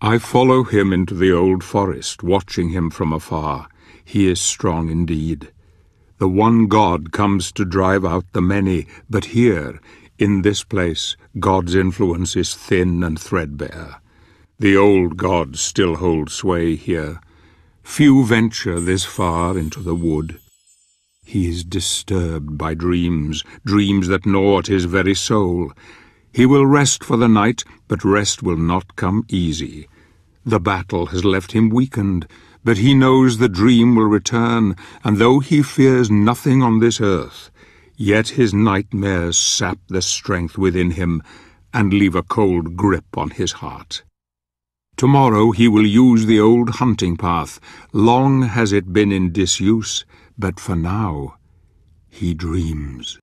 I follow him into the old forest, watching him from afar. He is strong indeed. The one God comes to drive out the many, but here, in this place, God's influence is thin and threadbare. The old gods still hold sway here. Few venture this far into the wood. He is disturbed by dreams, dreams that gnaw at his very soul. He will rest for the night, but rest will not come easy. The battle has left him weakened, but he knows the dream will return, and though he fears nothing on this earth, yet his nightmares sap the strength within him and leave a cold grip on his heart. Tomorrow he will use the old hunting path. Long has it been in disuse, but for now he dreams.